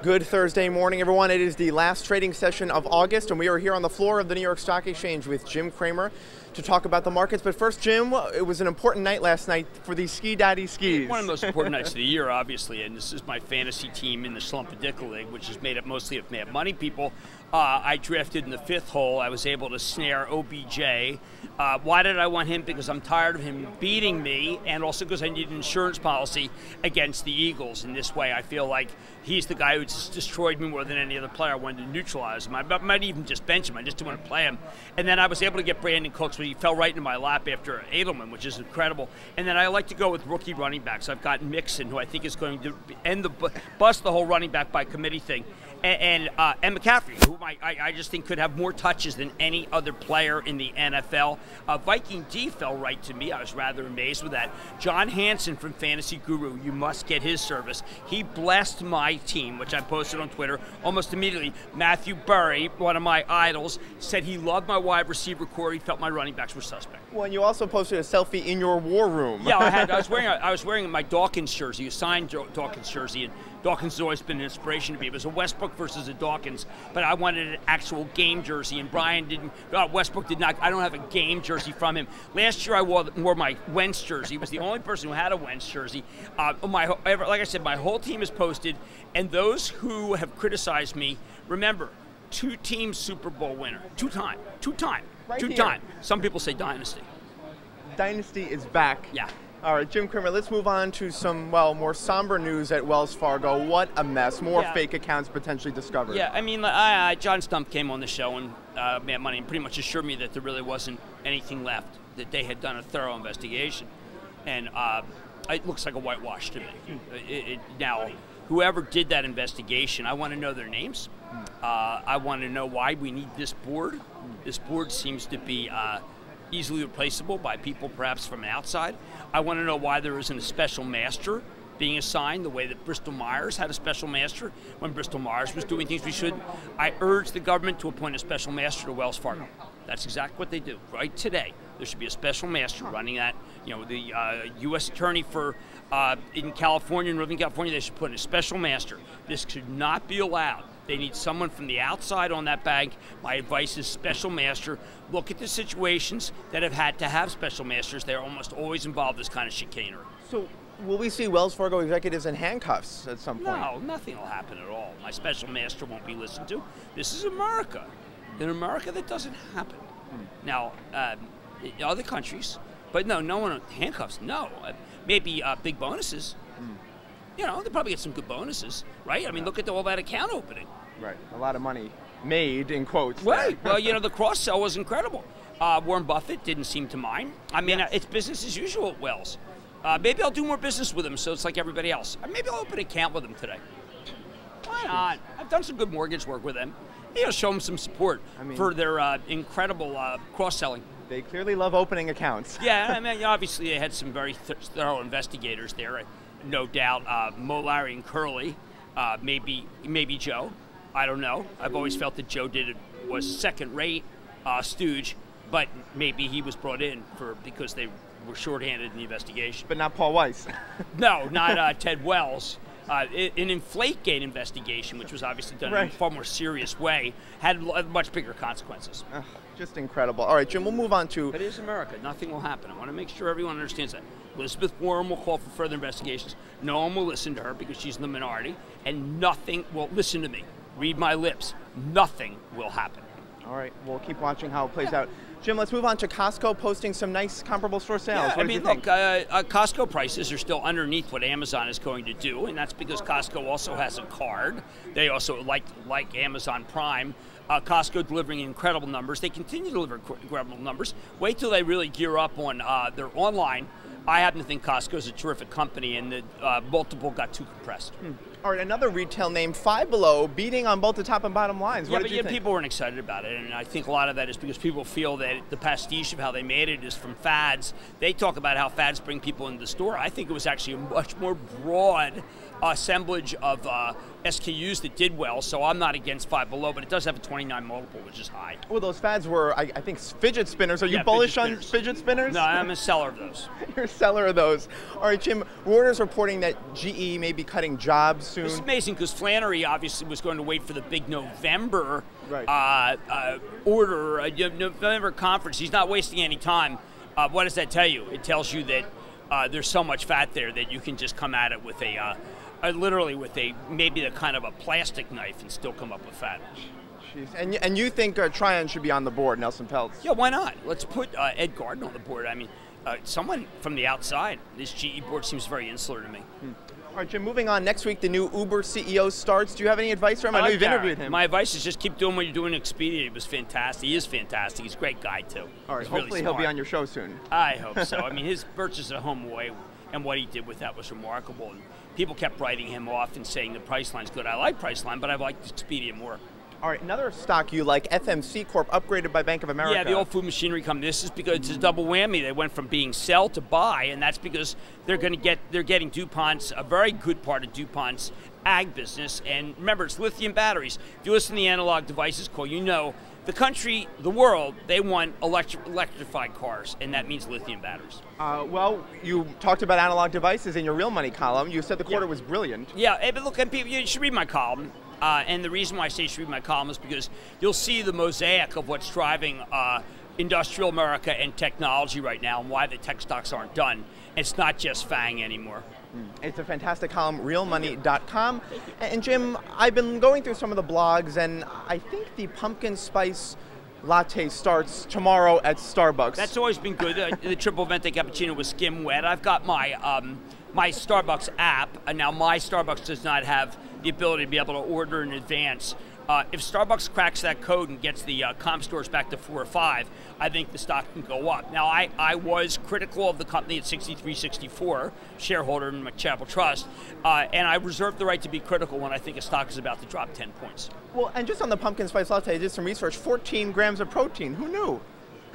Good Thursday morning, everyone. It is the last trading session of August, and we are here on the floor of the New York Stock Exchange with Jim Cramer to talk about the markets. But first, Jim, it was an important night last night for the Ski Daddy skis. One of the most important nights of the year, obviously, and this is my fantasy team in the Slumpadicka League, which is made up mostly of mad money people. Uh, I drafted in the fifth hole. I was able to snare OBJ. Uh, why did I want him? Because I'm tired of him beating me, and also because I need an insurance policy against the Eagles. In this way, I feel like he's the guy who's destroyed me more than any other player. I wanted to neutralize him. I might even just bench him. I just didn't want to play him. And then I was able to get Brandin Cooks, he fell right into my lap after Edelman, which is incredible. And then I like to go with rookie running backs. I've got Mixon, who I think is going to end the bust the whole running back by committee thing and, and, uh, and McCaffrey, who I, I, just think could have more touches than any other player in the NFL. Uh, Viking D fell right to me. I was rather amazed with that. John Hansen from Fantasy Guru, you must get his service. He blessed my team, which I posted on Twitter almost immediately. Matthew Berry, one of my idols, said he loved my wide receiver corps. He felt my running backs were suspect. Well, and you also posted a selfie in your war room. yeah, I, had, I was wearing I was wearing my Dawkins jersey, a signed Dawkins jersey, and Dawkins has always been an inspiration to me. It was a Westbrook versus a Dawkins, but I wanted an actual game jersey, and Brian didn't. Uh, Westbrook did not. I don't have a game jersey from him. Last year I wore, wore my Wentz jersey. He was the only person who had a Wentz jersey. Uh, my like I said, my whole team is posted, and those who have criticized me, remember, two team Super Bowl winner, two time, two time, right two here. time. Some people say dynasty. Dynasty is back. Yeah. All right, Jim Cramer, let's move on to some, well, more somber news at Wells Fargo. What a mess. More yeah. fake accounts potentially discovered. Yeah, I mean, I, I, John Stumpf came on the show and uh, Mad Money and pretty much assured me that there really wasn't anything left, that they had done a thorough investigation. And uh, it looks like a whitewash to me. It, it, now, whoever did that investigation, I want to know their names. Uh, I want to know why we need this board. This board seems to be uh, easily replaceable by people perhaps from outside. I want to know why there isn't a special master being assigned the way that Bristol Myers had a special master when Bristol Myers was doing things we shouldn't. I urge the government to appoint a special master to Wells Fargo. That's exactly what they do. Right today, there should be a special master running that. You know, the uh, U.S. attorney for uh, in California, in Northern California, they should put in a special master. This should not be allowed. They need someone from the outside on that bank. My advice is special master. Look at the situations that have had to have special masters. They're almost always involved this kind of chicanery. So, will we see Wells Fargo executives in handcuffs at some point? No, nothing will happen at all. My special master won't be listened to. This is America. In America, that doesn't happen. Hmm. Now, um, other countries, but no, no one handcuffs. No, uh, maybe uh, big bonuses. Hmm. You know, they probably get some good bonuses, right? I mean, look at all that account opening. Right. A lot of money made in quotes. Right. well, you know, the cross sell was incredible. Uh, Warren Buffett didn't seem to mind. I mean, yes. uh, it's business as usual at Wells. Uh, maybe I'll do more business with him so it's like everybody else. Uh, maybe I'll open an account with him today. Why not? I've done some good mortgage work with them. You know, show them some support I mean, for their uh, incredible uh, cross selling. They clearly love opening accounts. yeah, I mean, obviously they had some very th- thorough investigators there. No doubt, uh, Moe, Larry, and Curly. maybe, maybe Joe. I don't know. I've always felt that Joe did it was second rate uh, stooge, but maybe he was brought in for because they were shorthanded in the investigation. But not Paul Weiss. no, not uh, Ted Wells. Uh, an Inflategate investigation, which was obviously done right. in a far more serious way, had much bigger consequences. just incredible. All right, Jim, we'll move on to. It is America. Nothing will happen. I want to make sure everyone understands that. Elizabeth Warren will call for further investigations. No one will listen to her because she's in the minority, and nothing will listen to me read my lips, nothing will happen. All right, we'll keep watching how it plays out. Jim, let's move on to Costco posting some nice comparable store sales. Yeah, what I mean, look, uh, uh, Costco prices are still underneath what Amazon is going to do, and that's because Costco also has a card. They also like like Amazon Prime. Uh, Costco delivering incredible numbers. They continue to deliver incredible numbers. Wait till they really gear up on uh, their online. I happen to think Costco is a terrific company, and the uh, multiple got too compressed. Hmm. All right, another retail name, Five Below, beating on both the top and bottom lines. What yeah, but yeah, people weren't excited about it, and I think a lot of that is because people feel that the pastiche of how they made it is from fads. They talk about how fads bring people into the store. I think it was actually a much more broad assemblage of uh, SKUs that did well, so I'm not against Five Below, but it does have a 29 multiple, which is high. Well, those fads were, I, I think, fidget spinners. Are you Yeah, bullish fidget on fidget spinners? No, I'm a seller of those. You're a seller of those. All right, Jim. Reuters reporting that GE may be cutting jobs soon. It's amazing because Flannery obviously was going to wait for the big November Right. uh, uh, order, uh, November conference. He's not wasting any time. Uh, what does that tell you? It tells you that uh, there's so much fat there that you can just come at it with a, uh, uh, literally with a maybe the kind of a plastic knife and still come up with fat. Jeez. And, and you think uh, Trian should be on the board, Nelson Peltz? Yeah, why not? Let's put uh, Ed Garden on the board. I mean, uh, someone from the outside. This GE board seems very insular to me. All right, Jim. Moving on. Next week, the new Uber CEO starts. Do you have any advice for him? I know you've interviewed him. My advice is just keep doing what you're doing in Expedia. He was fantastic. He is fantastic. He's a great guy too. All right. He's really Hopefully, he'll be on your show soon. I hope so. I mean, his purchase of HomeAway and what he did with that was remarkable. And people kept writing him off and saying the Priceline's good. I like Priceline, but I liked Expedia more. All right. Another stock you like, FMC Corp, upgraded by Bank of America. Yeah, the old food machinery company. This is because it's a double whammy. They went from being sell to buy, and that's because they're going to get they're getting DuPont's a very good part of DuPont's ag business. And remember, it's lithium batteries. If you listen to the analog devices call, you know the country, the world, they want electri- electrified cars, and that means lithium batteries. Uh, well, you talked about analog devices in your real money column. You said the quarter was brilliant. Yeah, eh, but look, and people, you should read my column. Uh, and the reason why I say you should read my column is because you'll see the mosaic of what's driving uh, industrial America and technology right now and why the tech stocks aren't done. It's not just FANG anymore. It's a fantastic column, realmoney.com. And Jim, I've been going through some of the blogs, and I think the pumpkin spice latte starts tomorrow at Starbucks. That's always been good. Uh, the triple venti cappuccino with skim wet. I've got my um, my Starbucks app, and now my Starbucks does not have the ability to be able to order in advance. Uh, if Starbucks cracks that code and gets the uh, comp stores back to four or five, I think the stock can go up. Now, I, I was critical of the company at 63.64, shareholder in my charitable Trust, uh, and I reserve the right to be critical when I think a stock is about to drop 10 points. well, and just on the pumpkin spice latte, I did some research. 14 grams of protein. Who knew?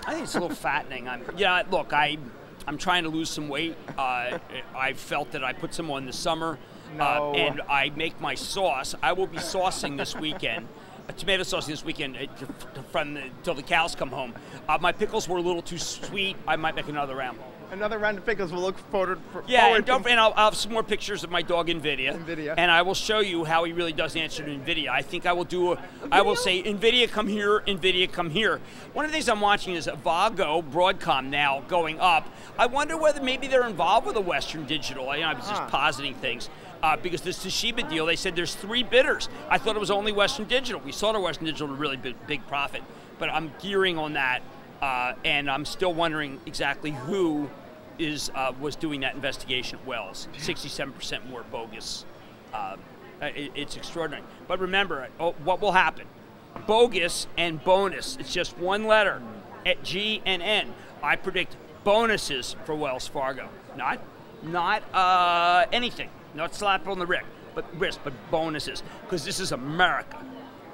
I think it's a little fattening. I'm, yeah, look, I, I'm trying to lose some weight. Uh, I felt that I put some on this summer, No. uh, and I make my sauce. I will be saucing this weekend. A tomato sauce this weekend uh, from the, till the cows come home. Uh, my pickles were a little too sweet. I might make another round. Another round of pickles. We'll look forward. For, Yeah, and, don't, and I'll, I'll have some more pictures of my dog Nvidia. Nvidia. And I will show you how he really does answer to Nvidia. I think I will do. A, I will say Nvidia come here, Nvidia come here. One of the things I'm watching is Avago, Broadcom now going up. I wonder whether maybe they're involved with a Western Digital. I, you know, I was just Huh. positing things. Uh, because this Toshiba deal, they said there's three bidders. I thought it was only Western Digital. We saw the Western Digital a really big, big profit, but I'm gearing on that, uh, and I'm still wondering exactly who is uh, was doing that investigation at Wells. 67% more bogus. Uh, it, it's extraordinary. But remember, oh, what will happen? Bogus and bonus. It's just one letter at G and N. I predict bonuses for Wells Fargo. Not, not uh, anything. Not slap on the wrist, but wrist, but bonuses. Because this is America.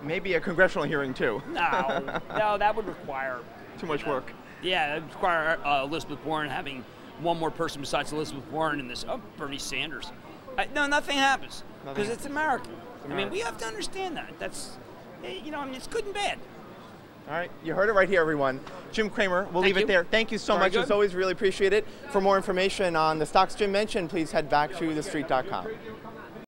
Maybe a congressional hearing too. No, no, that would require Too much work. yeah, it would require uh, Elizabeth Warren having one more person besides Elizabeth Warren in this. Oh, Bernie Sanders. Uh, no, nothing happens because Nothing. it's America. I mean, we have to understand that. That's, eh, you know, I mean, it's good and bad. All right, you heard it right here, everyone. Jim Cramer, we'll Thank leave it there. Thank you so Very much. As always, really appreciate it. For more information on the stocks Jim mentioned, please head back to thestreet.com.